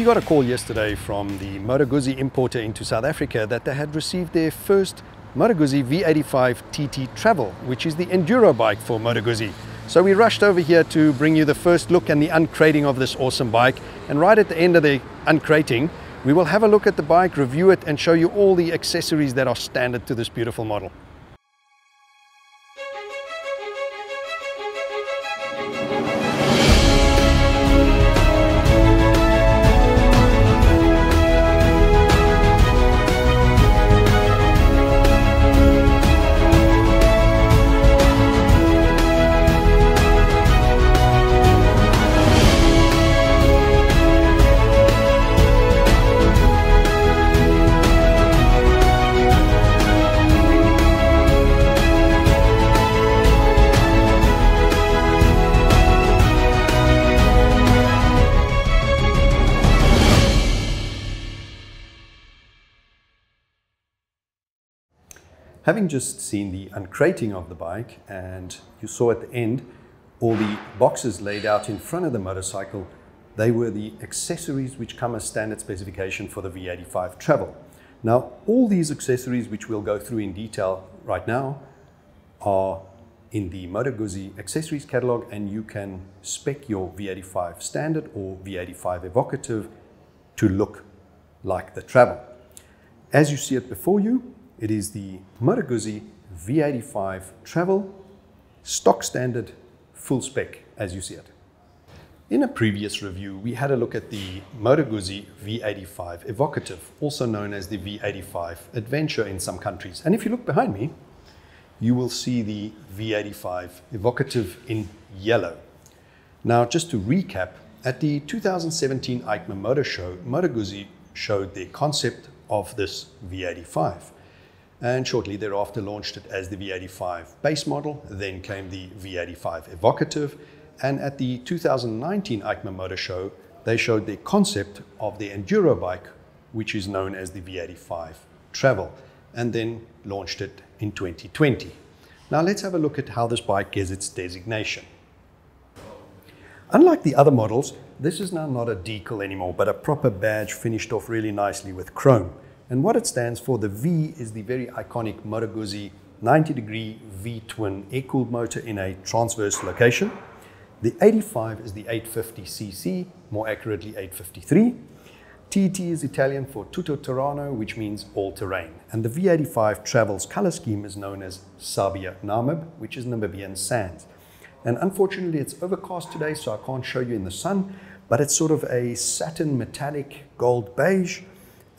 We got a call yesterday from the Moto Guzzi importer into South Africa that they had received their first Moto Guzzi V85 TT Travel, which is the enduro bike for Moto Guzzi. So we rushed over here to bring you the first look and the uncrating of this awesome bike. And right at the end of the uncrating, we will have a look at the bike, review it, and show you all the accessories that are standard to this beautiful model. Having just seen the uncrating of the bike and you saw at the end all the boxes laid out in front of the motorcycle, they were the accessories which come as standard specification for the V85 Travel. Now, all these accessories, which we'll go through in detail right now, are in the Moto Guzzi accessories catalog and you can spec your V85 standard or V85 evocative to look like the Travel. As you see it before you, it is the Moto V85 Travel stock standard full spec as you see it. In a previous review, we had a look at the Moto Guzzi V85 Evocative, also known as the V85 Adventure in some countries. And if you look behind me, you will see the V85 Evocative in yellow. Now, just to recap, at the 2017 EICMA Motor Show, Moto showed their concept of this V85 and shortly thereafter launched it as the V85 base model. Then came the V85 Evocative, and at the 2019 EICMA Motor Show, they showed the concept of the enduro bike, which is known as the V85 Travel, and then launched it in 2020. Now let's have a look at how this bike gets its designation. Unlike the other models, this is now not a decal anymore, but a proper badge finished off really nicely with chrome. And what it stands for, the V is the very iconic Moto Guzzi 90 degree V-twin air-cooled motor in a transverse location. The 85 is the 850cc, more accurately 853. TT is Italian for tutto terreno, which means all terrain. And the V85 Travel's color scheme is known as Sabbia Namib, which is Namibian sand. And unfortunately, it's overcast today, so I can't show you in the sun, but it's sort of a satin metallic gold beige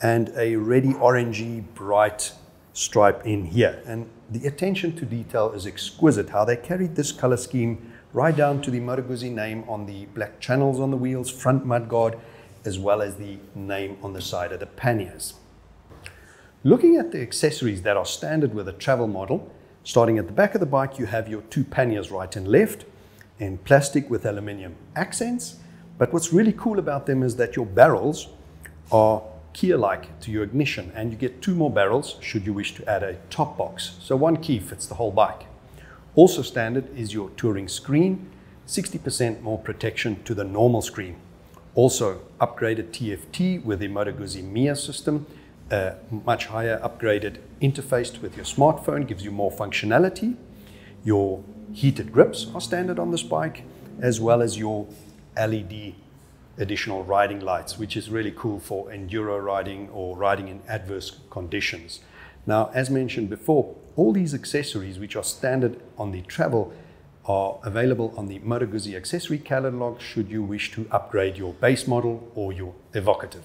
and a ready orangey bright stripe in here. And the attention to detail is exquisite, how they carried this color scheme right down to the Moto name on the black channels on the wheels, front mudguard, as well as the name on the side of the panniers. Looking at the accessories that are standard with a travel model, starting at the back of the bike, you have your two panniers right and left, in plastic with aluminium accents. But what's really cool about them is that your barrels are key-alike to your ignition and you get two more barrels should you wish to add a top box. So one key fits the whole bike. Also standard is your touring screen, 60% more protection to the normal screen. Also upgraded TFT with the Moto Guzzi Mia system, a much higher upgraded interface with your smartphone, gives you more functionality. Your heated grips are standard on this bike, as well as your LED additional riding lights, which is really cool for enduro riding or riding in adverse conditions. Now, as mentioned before, all these accessories, which are standard on the travel, are available on the Moto Guzzi accessory catalog should you wish to upgrade your base model or your evocative.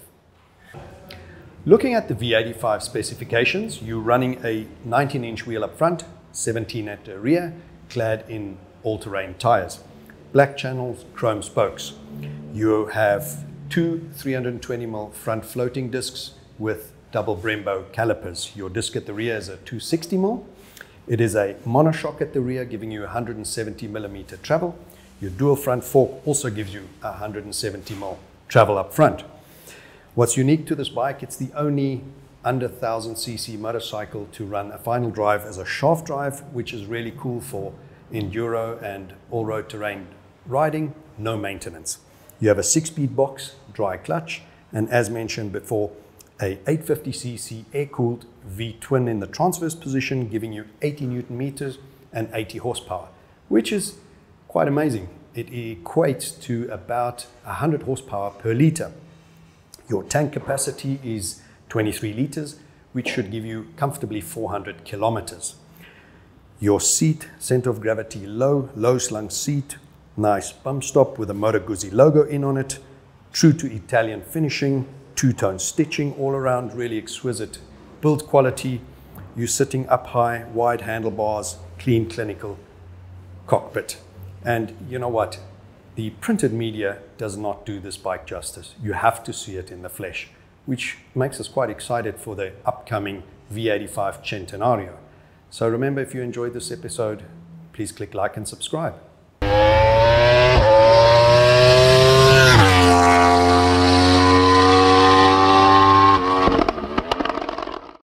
Looking at the V85 specifications, you're running a 19 inch wheel up front, 17 at the rear, clad in all-terrain tires black channels, chrome spokes. You have two 320mm front floating discs with double Brembo calipers. Your disc at the rear is a 260mm. It is a monoshock at the rear, giving you 170mm travel. Your dual front fork also gives you 170mm travel up front. What's unique to this bike, it's the only under 1000cc motorcycle to run a final drive as a shaft drive, which is really cool for enduro and all-road terrain riding, no maintenance. You have a six-speed box, dry clutch, And as mentioned before, a 850cc air-cooled V-twin in the transverse position, giving you 80 newton meters and 80 horsepower, which is quite amazing. It equates to about 100 horsepower per liter. Your tank capacity is 23 liters, which should give you comfortably 400 kilometers. Your seat, center of gravity low, low slung seat, nice bump stop with a Moto Guzzi logo in on it, true to Italian finishing, two-tone stitching all around, really exquisite build quality. You're sitting up high, wide handlebars, clean clinical cockpit. And you know what? The printed media does not do this bike justice. You have to see it in the flesh, which makes us quite excited for the upcoming V85 Centenario. So remember, if you enjoyed this episode, please click like and subscribe. Bye.